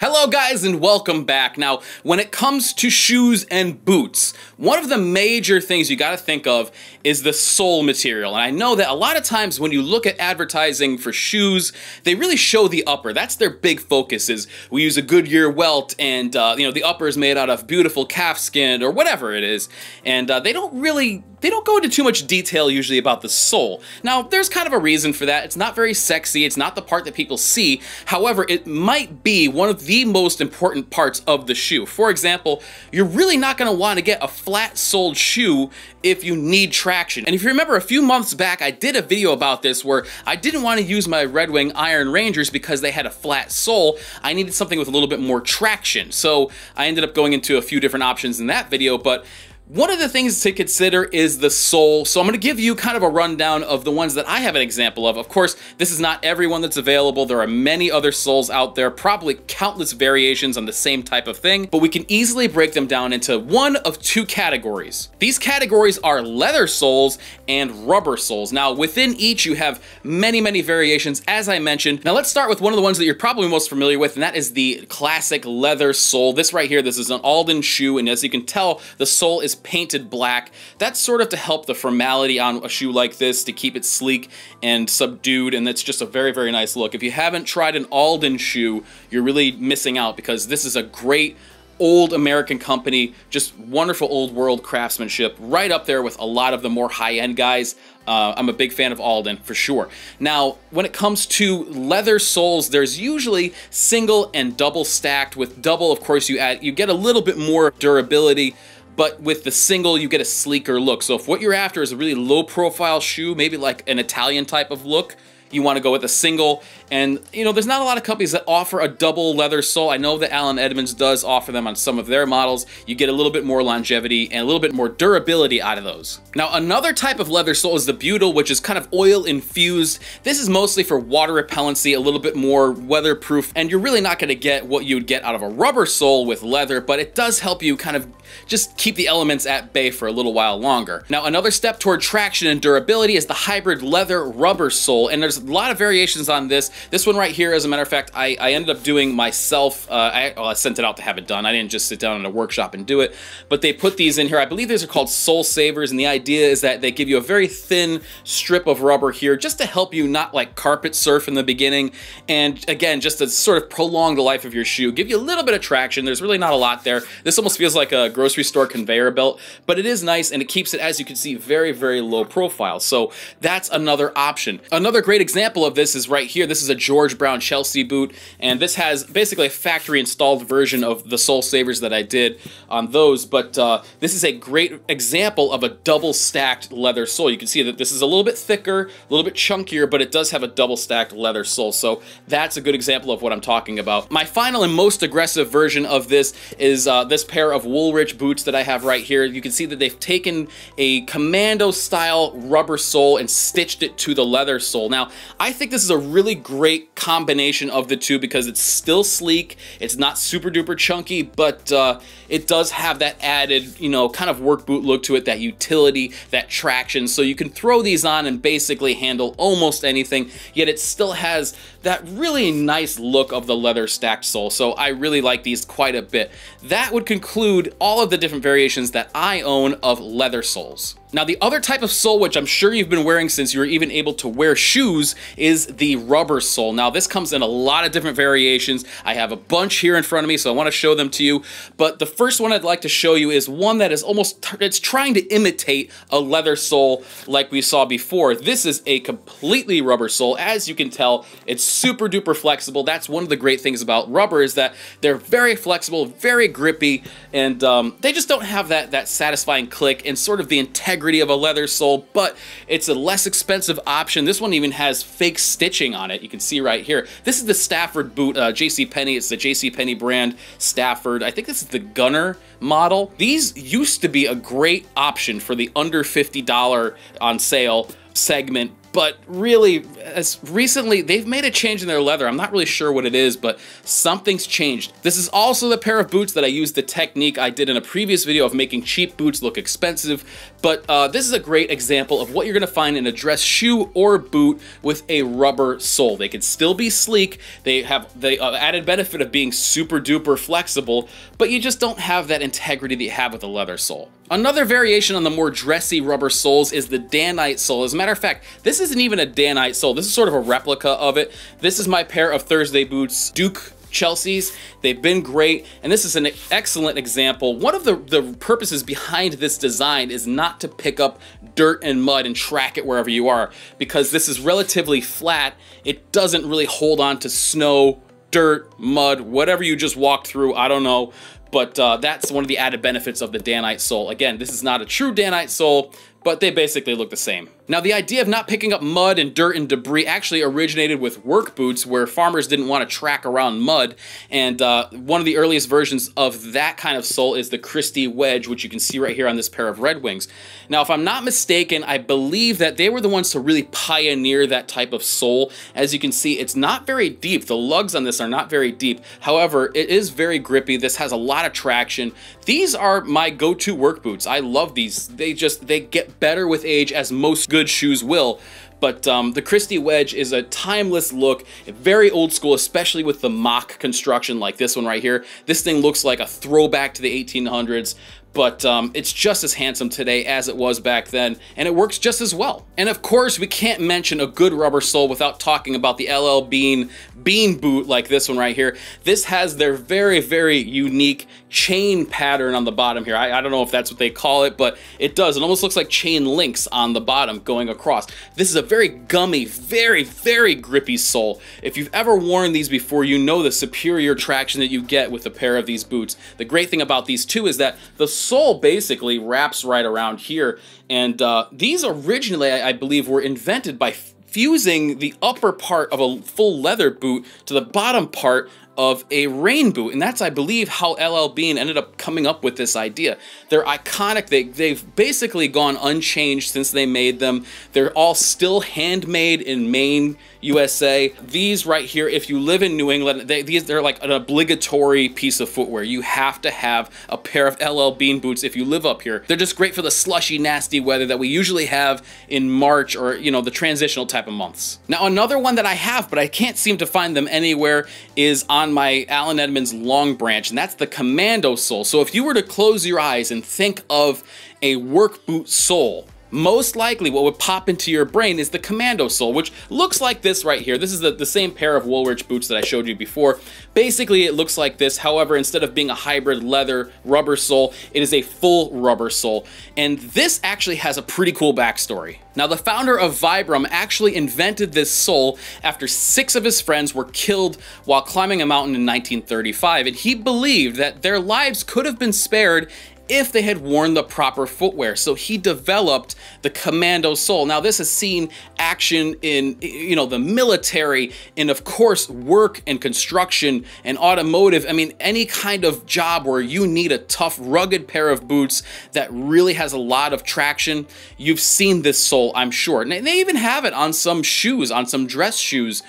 Hello guys and welcome back. Now, when it comes to shoes and boots, one of the major things you gotta think of is the sole material. And I know that a lot of times when you look at advertising for shoes, they really show the upper. That's their big focus is we use a Goodyear welt and uh, you know the upper is made out of beautiful calf skin or whatever it is. And uh, they don't really they don't go into too much detail usually about the sole. Now, there's kind of a reason for that. It's not very sexy. It's not the part that people see. However, it might be one of the most important parts of the shoe. For example, you're really not going to want to get a flat-soled shoe if you need traction. And if you remember a few months back, I did a video about this where I didn't want to use my Red Wing Iron Rangers because they had a flat sole. I needed something with a little bit more traction. So I ended up going into a few different options in that video, but one of the things to consider is the sole, so I'm going to give you kind of a rundown of the ones that I have an example of. Of course, this is not everyone that's available. There are many other soles out there, probably countless variations on the same type of thing, but we can easily break them down into one of two categories. These categories are leather soles and rubber soles. Now, within each, you have many, many variations, as I mentioned. Now, let's start with one of the ones that you're probably most familiar with, and that is the classic leather sole. This right here, this is an Alden shoe, and as you can tell, the sole is painted black. That's sort of to help the formality on a shoe like this to keep it sleek and subdued and that's just a very very nice look. If you haven't tried an Alden shoe you're really missing out because this is a great old American company, just wonderful old world craftsmanship, right up there with a lot of the more high-end guys. Uh, I'm a big fan of Alden for sure. Now, when it comes to leather soles, there's usually single and double stacked. With double, of course, you add you get a little bit more durability but with the single you get a sleeker look. So if what you're after is a really low profile shoe, maybe like an Italian type of look, you want to go with a single. And, you know, there's not a lot of companies that offer a double leather sole. I know that Allen Edmonds does offer them on some of their models. You get a little bit more longevity and a little bit more durability out of those. Now, another type of leather sole is the butyl, which is kind of oil infused. This is mostly for water repellency, a little bit more weatherproof, and you're really not going to get what you would get out of a rubber sole with leather, but it does help you kind of just keep the elements at bay for a little while longer. Now, another step toward traction and durability is the hybrid leather rubber sole, and there's a lot of variations on this. This one right here, as a matter of fact, I, I ended up doing myself. Uh, I, well, I sent it out to have it done. I didn't just sit down in a workshop and do it, but they put these in here. I believe these are called Sole Savers, and the idea is that they give you a very thin strip of rubber here just to help you not like carpet surf in the beginning, and again, just to sort of prolong the life of your shoe, give you a little bit of traction. There's really not a lot there. This almost feels like a grocery store conveyor belt, but it is nice, and it keeps it, as you can see, very, very low profile. So that's another option. Another great example example of this is right here. This is a George Brown Chelsea boot, and this has basically a factory installed version of the Sole Savers that I did on those, but uh, this is a great example of a double stacked leather sole. You can see that this is a little bit thicker, a little bit chunkier, but it does have a double stacked leather sole, so that's a good example of what I'm talking about. My final and most aggressive version of this is uh, this pair of Woolrich boots that I have right here. You can see that they've taken a commando style rubber sole and stitched it to the leather sole. Now, I think this is a really great combination of the two because it's still sleek, it's not super duper chunky, but uh, it does have that added, you know, kind of work boot look to it, that utility, that traction. So you can throw these on and basically handle almost anything, yet it still has that really nice look of the leather stacked sole. So I really like these quite a bit. That would conclude all of the different variations that I own of leather soles. Now the other type of sole, which I'm sure you've been wearing since you were even able to wear shoes, is the rubber sole. Now this comes in a lot of different variations. I have a bunch here in front of me, so I want to show them to you. But the first one I'd like to show you is one that is almost, it's trying to imitate a leather sole like we saw before. This is a completely rubber sole. As you can tell, it's super duper flexible. That's one of the great things about rubber is that they're very flexible, very grippy, and um, they just don't have that, that satisfying click and sort of the integrity of a leather sole, but it's a less expensive option. This one even has fake stitching on it. You can see right here. This is the Stafford boot, uh, JCPenney. It's the J.C. JCPenney brand Stafford. I think this is the Gunner model. These used to be a great option for the under $50 on sale segment but really, as recently, they've made a change in their leather. I'm not really sure what it is, but something's changed. This is also the pair of boots that I used the technique I did in a previous video of making cheap boots look expensive, but uh, this is a great example of what you're gonna find in a dress shoe or boot with a rubber sole. They can still be sleek, they have the uh, added benefit of being super duper flexible, but you just don't have that integrity that you have with a leather sole. Another variation on the more dressy rubber soles is the Danite sole. As a matter of fact, this isn't even a Danite sole. This is sort of a replica of it. This is my pair of Thursday boots, Duke Chelsea's. They've been great, and this is an excellent example. One of the, the purposes behind this design is not to pick up dirt and mud and track it wherever you are, because this is relatively flat. It doesn't really hold on to snow, dirt, mud, whatever you just walked through, I don't know. But uh, that's one of the added benefits of the Danite Sole. Again, this is not a true Danite sole, but they basically look the same. Now the idea of not picking up mud and dirt and debris actually originated with work boots where farmers didn't want to track around mud and uh, one of the earliest versions of that kind of sole is the Christy Wedge which you can see right here on this pair of Red Wings. Now if I'm not mistaken I believe that they were the ones to really pioneer that type of sole. As you can see it's not very deep. The lugs on this are not very deep. However it is very grippy. This has a lot of traction. These are my go-to work boots. I love these. They just they get better with age as most good shoes will. But um, the Christy Wedge is a timeless look, very old school, especially with the mock construction like this one right here. This thing looks like a throwback to the 1800s but um, it's just as handsome today as it was back then, and it works just as well. And of course, we can't mention a good rubber sole without talking about the LL Bean bean boot like this one right here. This has their very, very unique chain pattern on the bottom here. I, I don't know if that's what they call it, but it does. It almost looks like chain links on the bottom going across. This is a very gummy, very, very grippy sole. If you've ever worn these before, you know the superior traction that you get with a pair of these boots. The great thing about these two is that the sole basically wraps right around here. And uh, these originally, I, I believe, were invented by fusing the upper part of a full leather boot to the bottom part of a rain boot. And that's, I believe, how LL Bean ended up coming up with this idea. They're iconic. They, they've basically gone unchanged since they made them. They're all still handmade in Maine, USA. These right here, if you live in New England, they, these they're like an obligatory piece of footwear. You have to have a pair of LL Bean boots if you live up here. They're just great for the slushy, nasty weather that we usually have in March or, you know, the transitional type of months. Now, another one that I have, but I can't seem to find them anywhere, is on on my Allen Edmonds long branch, and that's the Commando sole. So if you were to close your eyes and think of a work boot sole, most likely what would pop into your brain is the Commando sole, which looks like this right here. This is the, the same pair of Woolrich boots that I showed you before. Basically, it looks like this. However, instead of being a hybrid leather rubber sole, it is a full rubber sole. And this actually has a pretty cool backstory. Now, the founder of Vibram actually invented this sole after six of his friends were killed while climbing a mountain in 1935, and he believed that their lives could have been spared if they had worn the proper footwear. So he developed the Commando Sole. Now this has seen action in, you know, the military and of course work and construction and automotive. I mean, any kind of job where you need a tough, rugged pair of boots that really has a lot of traction. You've seen this sole, I'm sure. And they even have it on some shoes, on some dress shoes.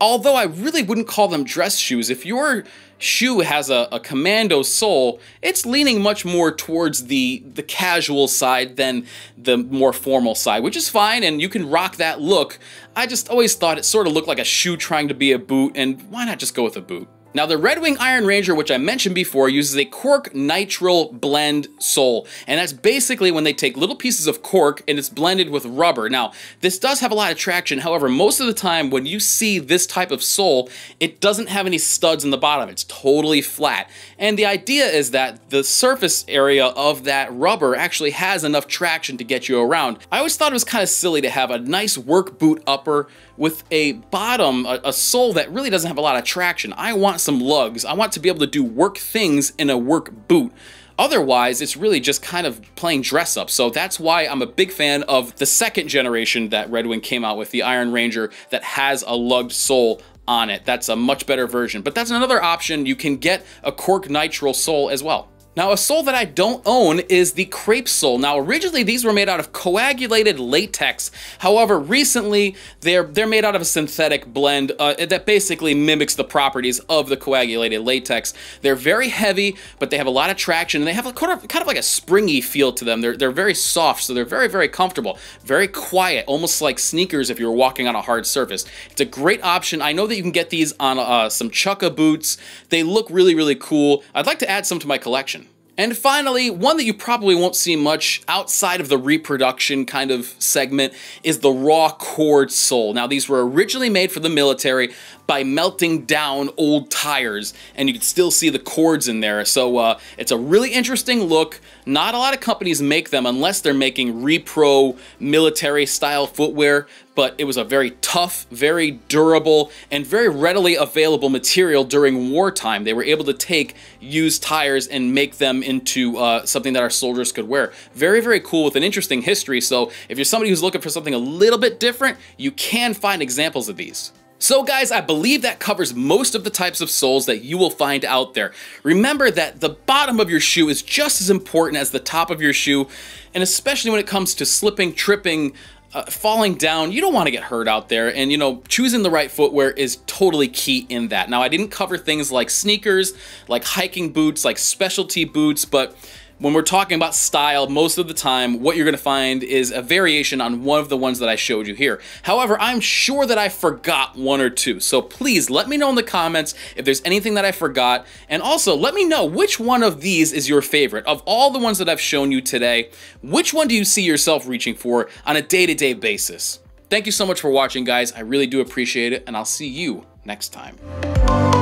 Although I really wouldn't call them dress shoes. If you're shoe has a, a, commando sole, it's leaning much more towards the, the casual side than the more formal side, which is fine, and you can rock that look. I just always thought it sort of looked like a shoe trying to be a boot, and why not just go with a boot? Now the Red Wing Iron Ranger, which I mentioned before, uses a cork nitrile blend sole. And that's basically when they take little pieces of cork and it's blended with rubber. Now, this does have a lot of traction. However, most of the time when you see this type of sole, it doesn't have any studs in the bottom. It's totally flat. And the idea is that the surface area of that rubber actually has enough traction to get you around. I always thought it was kind of silly to have a nice work boot upper with a bottom, a, a sole that really doesn't have a lot of traction. I want some lugs. I want to be able to do work things in a work boot. Otherwise, it's really just kind of playing dress up. So that's why I'm a big fan of the second generation that Red Wing came out with, the Iron Ranger, that has a lugged sole on it. That's a much better version. But that's another option. You can get a cork nitrile sole as well. Now, a sole that I don't own is the crepe sole. Now, originally these were made out of coagulated latex. However, recently they're they're made out of a synthetic blend uh, that basically mimics the properties of the coagulated latex. They're very heavy, but they have a lot of traction, and they have a kind of, kind of like a springy feel to them. They're they're very soft, so they're very very comfortable, very quiet, almost like sneakers if you're walking on a hard surface. It's a great option. I know that you can get these on uh, some Chukka boots. They look really really cool. I'd like to add some to my collection. And finally, one that you probably won't see much outside of the reproduction kind of segment is the raw cord sole. Now, these were originally made for the military by melting down old tires, and you can still see the cords in there. So uh, it's a really interesting look. Not a lot of companies make them unless they're making repro military style footwear, but it was a very tough, very durable, and very readily available material during wartime. They were able to take used tires and make them into uh, something that our soldiers could wear. Very, very cool with an interesting history. So if you're somebody who's looking for something a little bit different, you can find examples of these. So guys, I believe that covers most of the types of soles that you will find out there. Remember that the bottom of your shoe is just as important as the top of your shoe, and especially when it comes to slipping, tripping, uh, falling down, you don't want to get hurt out there. And, you know, choosing the right footwear is totally key in that. Now, I didn't cover things like sneakers, like hiking boots, like specialty boots, but when we're talking about style, most of the time, what you're going to find is a variation on one of the ones that I showed you here. However, I'm sure that I forgot one or two, so please let me know in the comments if there's anything that I forgot, and also let me know which one of these is your favorite. Of all the ones that I've shown you today, which one do you see yourself reaching for on a day-to-day -day basis? Thank you so much for watching, guys. I really do appreciate it, and I'll see you next time.